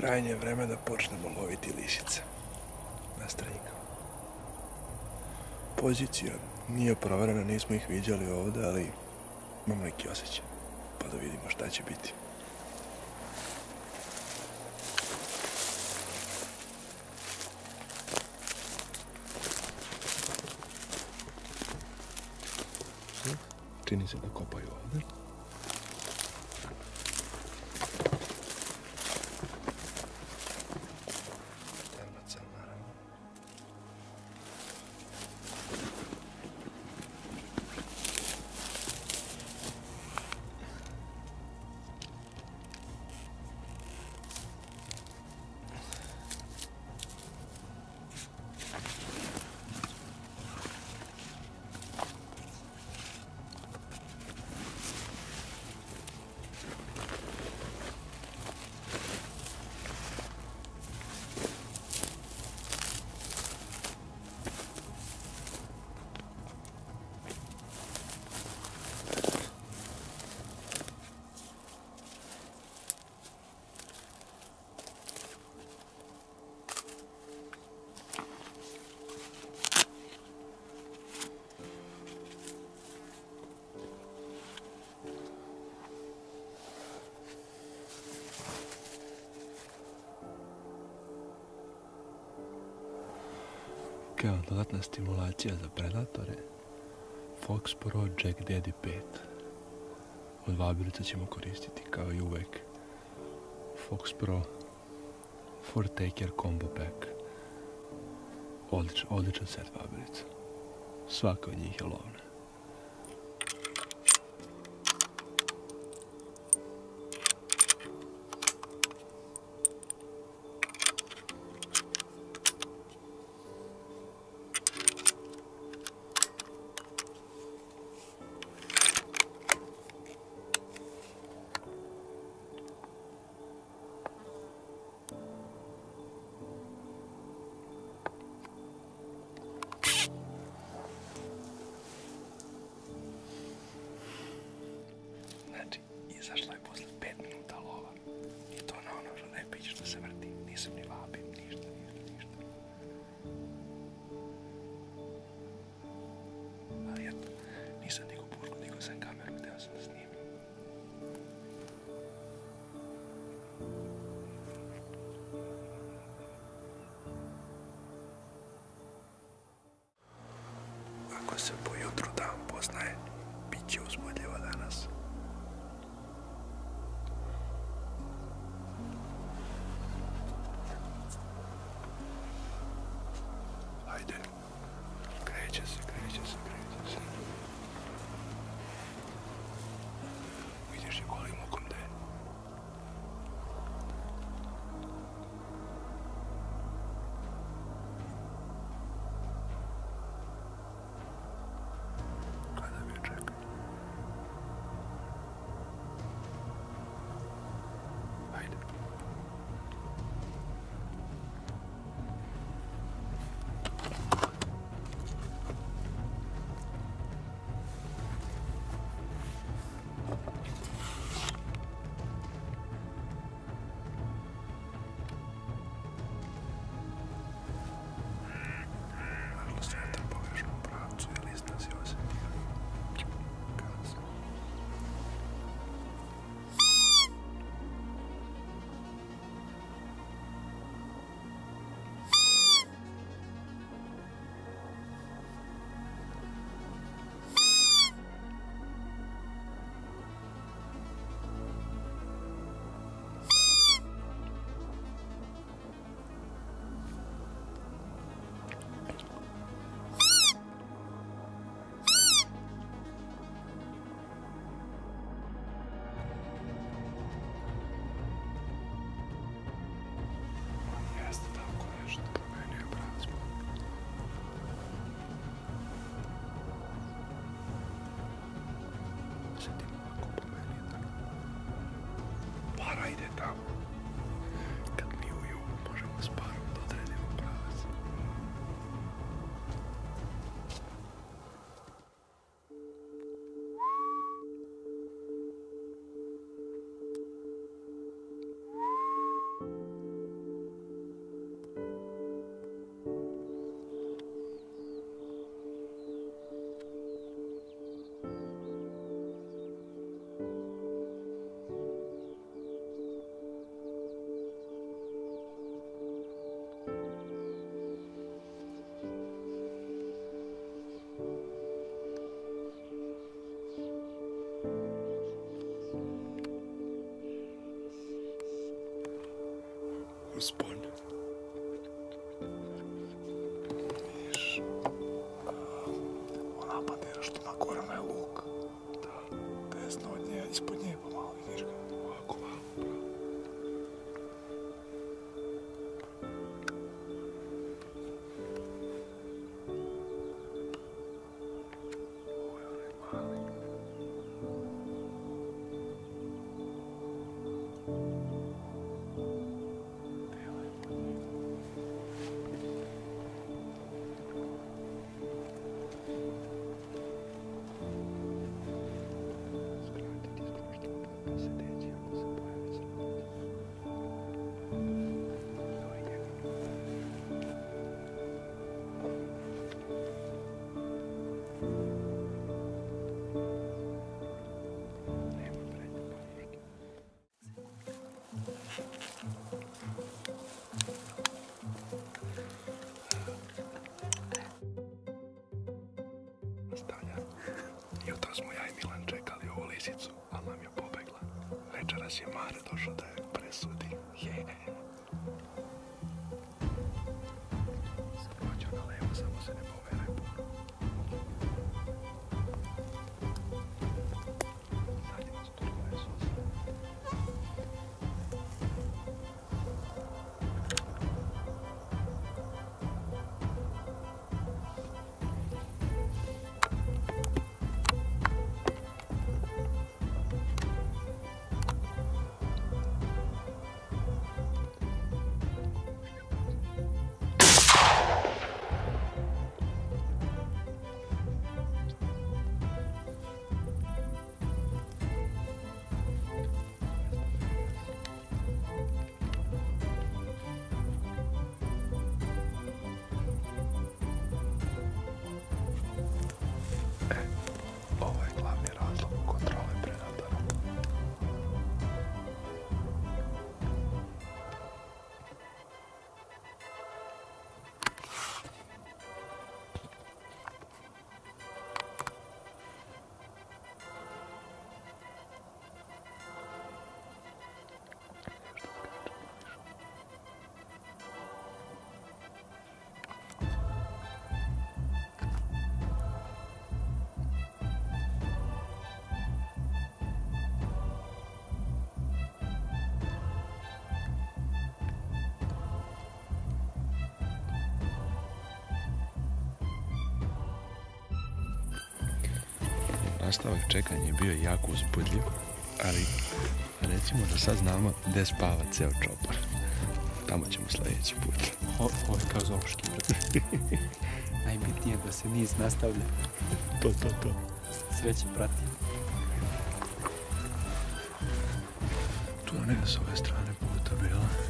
Krajnje je vreme da počnemo loviti lisice. Na stranikama. Pozicija nije proverena, nismo ih viđali ovdje, ali imamo neki osjećaj. Pa da vidimo šta će biti. Čini se da kopaju ovdje. Kao dodatna stimulacija za predatore, Fox Pro Jack Daddy 5. Od vabilica ćemo koristiti kao i uvek Fox Pro Four Taker Combo Pack. Odličan, odličan set vabilica. Svaka od njih je lovna. Izašla je posle 5 minuta lova. I to na ono repić što se vrti. Nisam ni vabim, ništa, ništa, ništa. Ali eto, nisam digao pušku, digao sam kameru, htio sam da snimim. Ako se po jutru dan poznaje, bit će uzbudljivo danas. Danas je Mare došao da je presudi. Je. Hoću Nastavak čekanja je bio jako uzbudljiv, ali recimo da sad znamo gdje spava ceo čopar. Tamo ćemo sljedeći put. O, ovo je kao zoološki vrt. Najbitnije je da se niz nastavlja. To, to, to. Sreće prati. Tu negdje s ove strane puta bila.